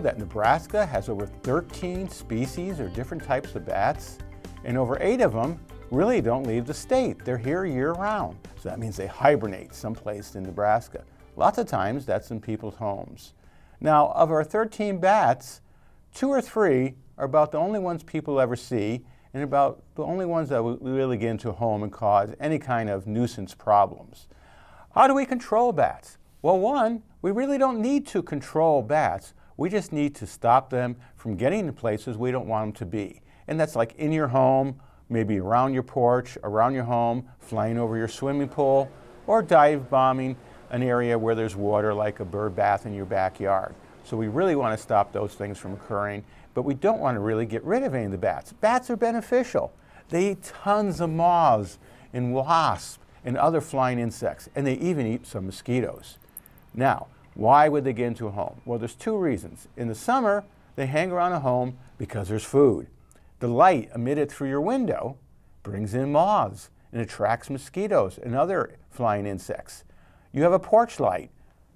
That Nebraska has over 13 species or different types of bats? And over eight of them really don't leave the state. They're here year round. So that means they hibernate someplace in Nebraska. Lots of times that's in people's homes. Now, of our 13 bats, two or three are about the only ones people ever see and about the only ones that will really get into a home and cause any kind of nuisance problems. How do we control bats? Well, one, we really don't need to control bats. We just need to stop them from getting to places we don't want them to be. And that's like in your home, maybe around your porch, around your home, flying over your swimming pool, or dive bombing an area where there's water like a bird bath in your backyard. So we really want to stop those things from occurring, but we don't want to really get rid of any of the bats. Bats are beneficial. They eat tons of moths and wasps and other flying insects, and they even eat some mosquitoes. Now, why would they get into a home? Well, there's two reasons. In the summer, they hang around a home because there's food. The light emitted through your window brings in moths and attracts mosquitoes and other flying insects. You have a porch light.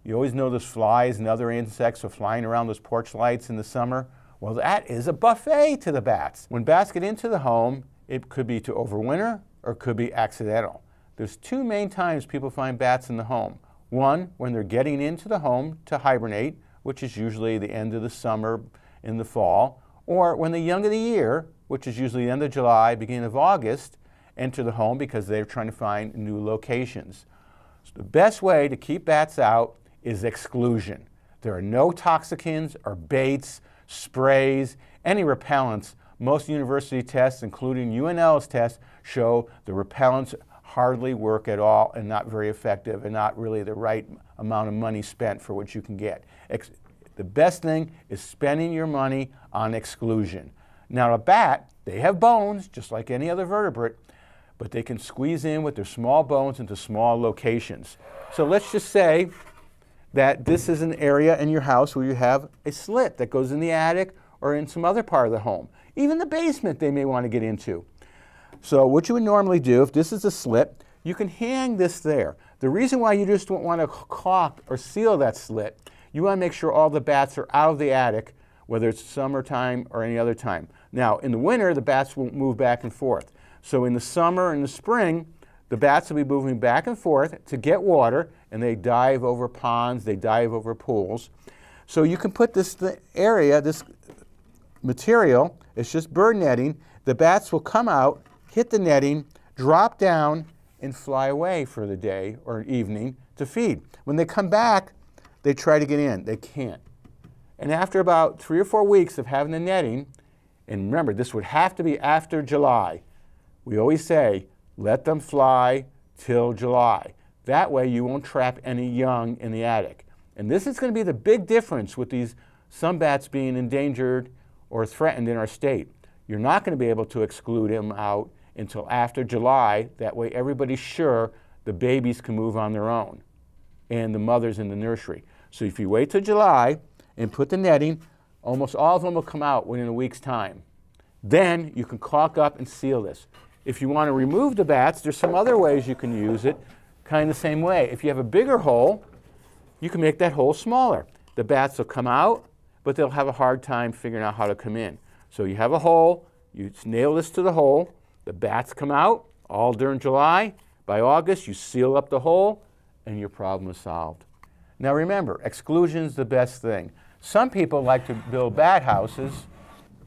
You always know those flies and other insects are flying around those porch lights in the summer. Well, that is a buffet to the bats. When bats get into the home, it could be to overwinter or it could be accidental. There's two main times people find bats in the home. One, when they're getting into the home to hibernate, which is usually the end of the summer in the fall, or when the young of the year, which is usually the end of July, beginning of August, enter the home because they're trying to find new locations. So the best way to keep bats out is exclusion. There are no toxicants or baits, sprays, any repellents. Most university tests, including UNL's tests, show the repellents hardly work at all and not very effective and not really the right amount of money spent for what you can get. Ex the best thing is spending your money on exclusion. Now a bat, they have bones just like any other vertebrate, but they can squeeze in with their small bones into small locations. So let's just say that this is an area in your house where you have a slit that goes in the attic or in some other part of the home. Even the basement they may want to get into. So what you would normally do, if this is a slit, you can hang this there. The reason why you just don't want to caulk or seal that slit, you want to make sure all the bats are out of the attic, whether it's summertime or any other time. Now, in the winter, the bats won't move back and forth. So in the summer and the spring, the bats will be moving back and forth to get water, and they dive over ponds, they dive over pools. So you can put this area, this material, it's just bird netting, the bats will come out hit the netting, drop down, and fly away for the day or evening to feed. When they come back, they try to get in. They can't. And after about three or four weeks of having the netting, and remember, this would have to be after July. We always say, let them fly till July. That way you won't trap any young in the attic. And this is going to be the big difference with these some bats being endangered or threatened in our state. You're not going to be able to exclude them out until after July. That way everybody's sure the babies can move on their own and the mothers in the nursery. So if you wait till July and put the netting, almost all of them will come out within a week's time. Then you can caulk up and seal this. If you want to remove the bats, there's some other ways you can use it, kind of the same way. If you have a bigger hole, you can make that hole smaller. The bats will come out, but they'll have a hard time figuring out how to come in. So you have a hole, you nail this to the hole, the bats come out all during July. By August, you seal up the hole and your problem is solved. Now remember, exclusion is the best thing. Some people like to build bat houses.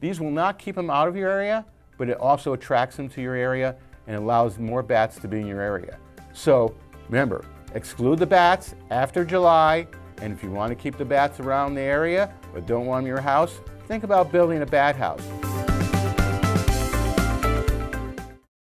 These will not keep them out of your area, but it also attracts them to your area and allows more bats to be in your area. So remember, exclude the bats after July, and if you want to keep the bats around the area but don't want them in your house, think about building a bat house.